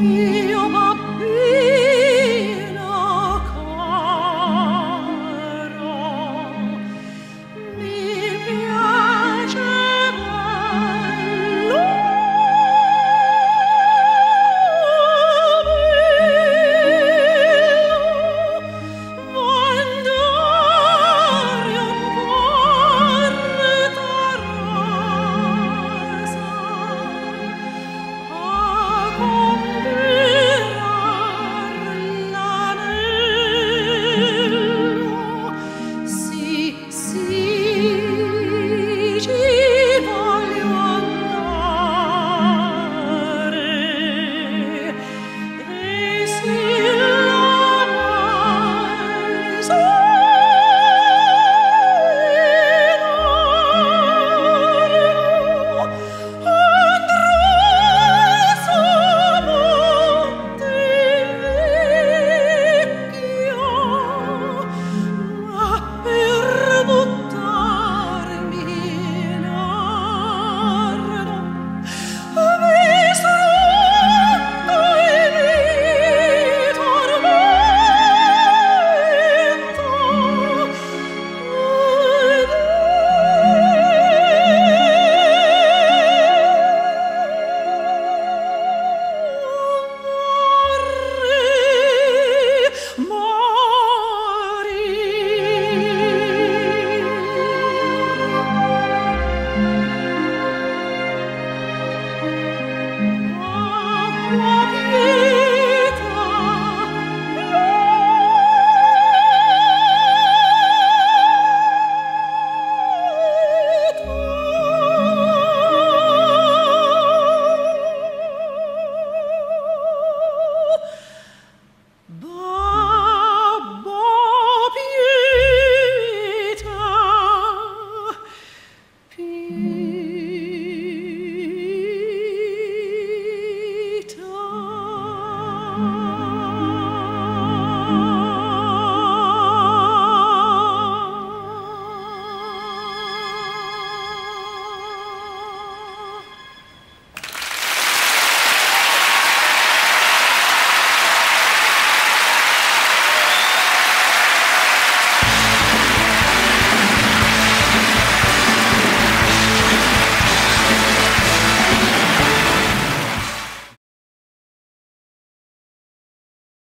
me. Thank.